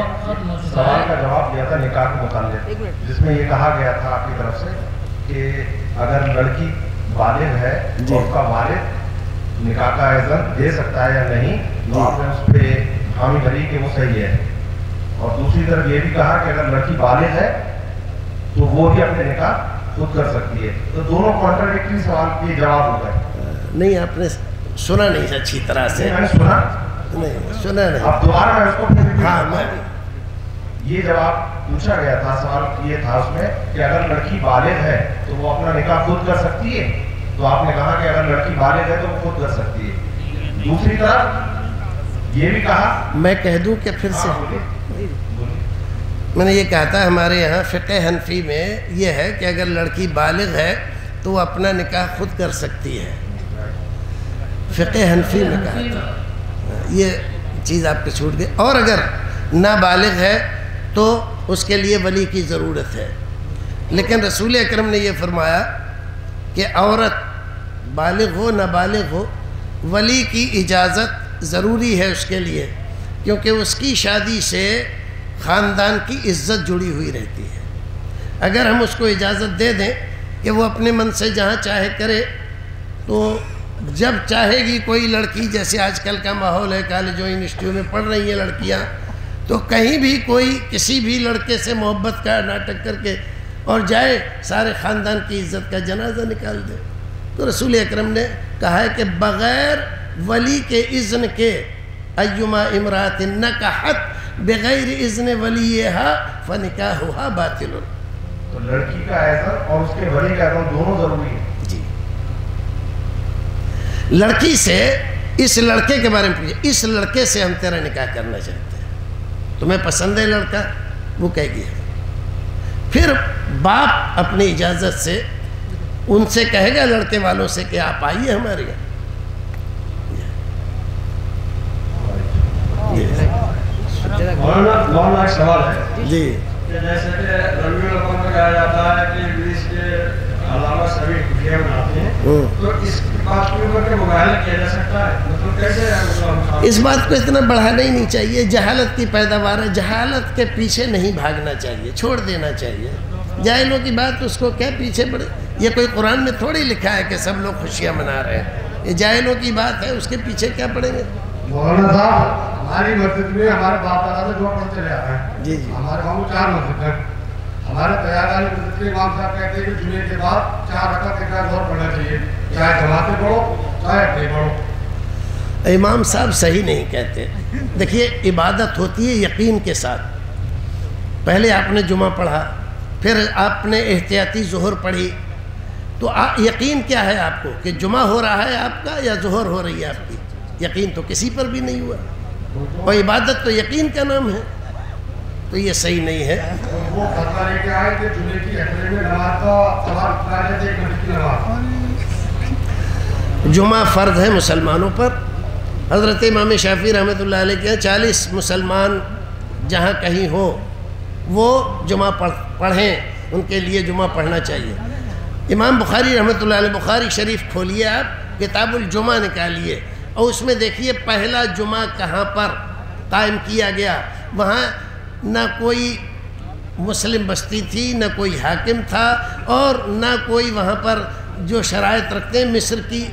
سوال کا جواب دیا تھا نکاح کے متعلق جس میں یہ کہا گیا تھا آپ کی طرف سے کہ اگر لڑکی والد ہے جی۔ تو اس کا والد نکاح کا ایزن دے سکتا ہے یا نہیں تو جی۔ آپ نے اس پہ حامی بھری کہ وہ صحیح ہے۔ اور دوسری طرف یہ بھی کہا کہ اگر لڑکی والد ہے تو وہ بھی اپنے نکاح خود کر سکتی ہے۔ تو دونوں کانٹرڈکٹری سوال کے جواب ہو گئے۔ نہیں آپ نے سنا نہیں اچھی طرح سے سنا نہیں سنا نہیں دوبارہ ہاں میں یہ جواب پوچھا گیا تھا سوال یہ تھا اس میں کہ اگر لڑکی بالغ ہے تو وہ اپنا نکاح خود کر سکتی ہے تو آپ نے کہا کہ اگر لڑکی بالغ ہے تو وہ خود کر سکتی ہے دوسری طرف یہ بھی کہا میں کہہ دوں کہ پھر سے میں نے یہ کہا تھا ہمارے یہاں فقہ حنفی میں یہ ہے کہ اگر لڑکی بالغ ہے تو وہ اپنا نکاح خود کر سکتی ہے فقہ حنفی میں کہا تھا۔ یہ چیز آپ کی چھوٹ گئی۔ اور اگر نابالغ ہے تو اس کے لیے ولی کی ضرورت ہے۔ لیکن رسول اکرم نے یہ فرمایا کہ عورت بالغ ہو، نابالغ ہو، ولی کی اجازت ضروری ہے اس کے لیے، کیونکہ اس کی شادی سے خاندان کی عزت جڑی ہوئی رہتی ہے۔ اگر ہم اس کو اجازت دے دیں کہ وہ اپنے من سے جہاں چاہے کرے، تو جب چاہے گی کوئی لڑکی، جیسے آج کل کا ماحول ہے کالجوں یونیورسٹیوں میں پڑھ رہی ہیں لڑکیاں، تو کہیں بھی کوئی کسی بھی لڑکے سے محبت کا ناٹک کر کے اور جائے، سارے خاندان کی عزت کا جنازہ نکال دے۔ تو رسول اکرم نے کہا ہے کہ بغیر ولی کے اذن کے، ایما امرات نکحت، بغیر اذن ولی فنکاہ ہوا باطل۔ تو لڑکی کا ایسا اور اس کے ولی کا احسن دونوں ضروری ہے لڑکی سے اس لڑکے کے بارے میں پوچھے اس لڑکے سے ہم تیرا نکاح کرنا چاہتے ہیں۔ تمہیں پسند ہے لڑکا؟ وہ کہہ گیا ہاں۔ پھر باپ اپنی اجازت سے ان سے کہے گا لڑکے والوں سے کہ آپ آئیے ہمارے یہاں۔ مولانا سوال ہے۔ جی۔ جیسے کہ کہا جاتا ہے کہ انگلش کے سبھی خوشیاں مناتے ہیں ہاں۔ تو اس اس بات کو اتنا بڑھانا ہی نہیں چاہیے۔ جہالت کی پیداوار ہے۔ جہالت کے پیچھے نہیں بھاگنا چاہیے چھوڑ دینا چاہیے۔ جاہلوں کی بات اس کو کیا پیچھے پڑے یہ کوئی قرآن میں تھوڑی لکھا ہے کہ سب لوگ خوشیاں منا رہے ہیں۔ یہ جاہلوں کی بات ہے اس کے پیچھے کیا پڑیں گے؟ مولانا صاحب ہماری مسجد میں ہمارے باپ دادا سے دعا پڑھتے رہے ہیں۔ جی جی۔ ہمارے وہاں چار مسجد ہیں۔ ہمارے تیار والے مسجد کے امام صاحب کہتے ہیں کہ جمعے کے بعد چار رکعت ایک اور پڑھنا چاہیے۔ چاہے پڑھو چاہے اٹھے پڑھو۔ امام صاحب صحیح نہیں کہتے۔ دیکھیے عبادت ہوتی ہے یقین کے ساتھ۔ پہلے آپ نے جمعہ پڑھا پھر آپ نے احتیاطی ظہر پڑھی۔ تو یقین کیا ہے آپ کو کہ جمعہ ہو رہا ہے آپ کا یا ظہر ہو رہی ہے آپ کی؟ یقین تو کسی پر بھی نہیں ہوا۔ اور عبادت تو یقین کا نام ہے۔ تو یہ صحیح نہیں ہے۔ وہ ہے کہ جمعے کی جمعہ فرض ہے مسلمانوں پر۔ حضرت امام شافی رحمۃ اللہ علیہ کے چالیس مسلمان جہاں کہیں ہو وہ جمعہ پڑھیں، ان کے لیے جمعہ پڑھنا چاہیے۔ امام بخاری رحمۃ اللہ علیہ، بخاری شریف کھولیے آپ، کتاب الجمعہ نکالیے۔ اور اس میں دیکھیے پہلا جمعہ کہاں پر قائم کیا گیا۔ وہاں نہ کوئی مسلم بستی تھی، نہ کوئی حاکم تھا، اور نہ کوئی وہاں پر جو شرائط رکھتے ہیں، مصر کی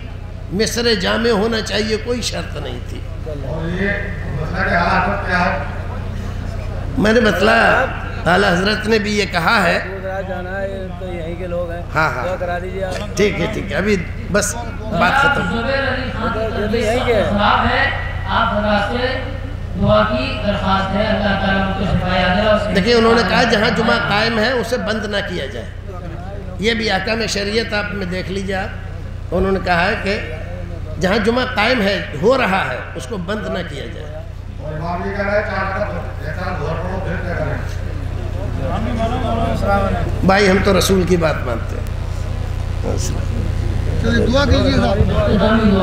مصر جامع ہونا چاہیے، کوئی شرط نہیں تھی۔ میں نے بتلا حالہ حضرت نے بھی یہ کہا ہے۔ ہاں ہاں۔ ٹھیک ہے ٹھیک ہے، ابھی بس بات ختم۔ دیکھیں انہوں نے کہا، جہاں جمعہ قائم ہے، اسے بند نہ کیا جائے۔ یہ بھی آقا میں شریعت آپ میں دیکھ لیجیے آپ۔ انہوں نے کہا ہے کہ جہاں جمعہ قائم ہے ہو رہا ہے اس کو بند نہ کیا جائے۔ بھائی ہم تو رسول کی بات مانتے ہیں۔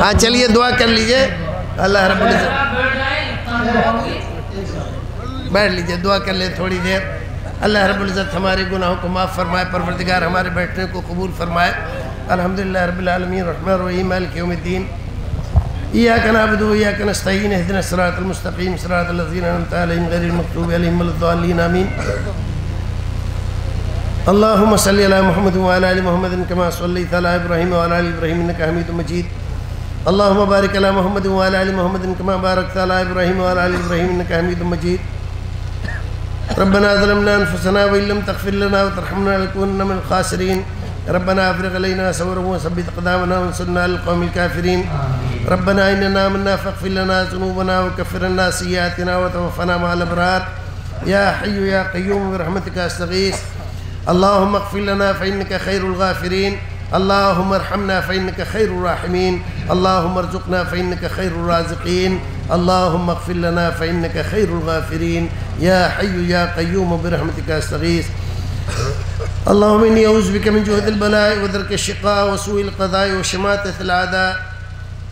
ہاں چلیے دعا کر لیجیے۔ اللہ رب العزت۔ بیٹھ لیجیے دعا کر لیں تھوڑی دیر۔ اللہ رب العزت ہمارے گناہوں کو معاف فرمائے پروردگار ہمارے بیٹھنے کو قبول فرمائے۔ الحمدللہ رب العالمین رحمہ الرحیم مالک یوم الدین۔ ایاک نعبد و ایاک نستعین اهدنا الصراط المستقیم صراط الذین انعمت علیہم غیر المغضوب علیہم ولا الضالین آمین اللهم صل على محمد وعلى ال محمد كما صليت على ابراهيم وعلى ال ابراهيم انك حميد مجيد. اللهم بارك على محمد وعلى ال محمد كما باركت على ابراهيم وعلى ال ابراهيم انك حميد مجيد. ربنا ظلمنا انفسنا وان لم تغفر لنا وترحمنا لنكونن من الخاسرين. ربنا افرغ علينا صبرا وثبت اقدامنا وانصرنا على القوم الكافرين. ربنا اننا آمنا فاغفر لنا ذنوبنا وكفر عنا سيئاتنا وتوفنا مع الابرار يا حي يا قيوم، برحمتك استغيث اللهم اغفر لنا فإنك خير الغافرين. اللهم ارحمنا فإنك خير الراحمين. اللهم ارزقنا فإنك خير الرازقين. اللهم اغفر لنا فإنك خير الغافرين. يا حي يا قيوم، برحمتك استغيث اللهم إني أعوذ بك من جهد البلاء ودرك الشقاء وسوء القضاء وشماتة الأعداء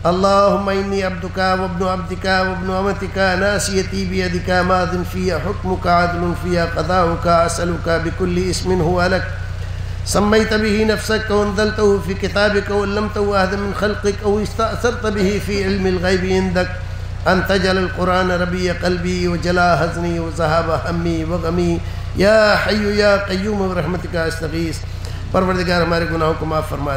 اللهم إني عبدك وابن عبدك وابن أمتك ناسيتي بيدك ماض في حكمك عدل في قضاؤك أسألك بكل اسم هو لك. سميت به نفسك وأنزلته في كتابك وعلمته أحد من خلقك أو استأثرت به في علم الغيب عندك. أن تجعل القرآن ربي قلبي وجلاء حزني وذهاب همي وغمي. یا حی یا قیوم برحمتک استغیث پروردگار ہمارے گناہوں کو معاف فرما دے۔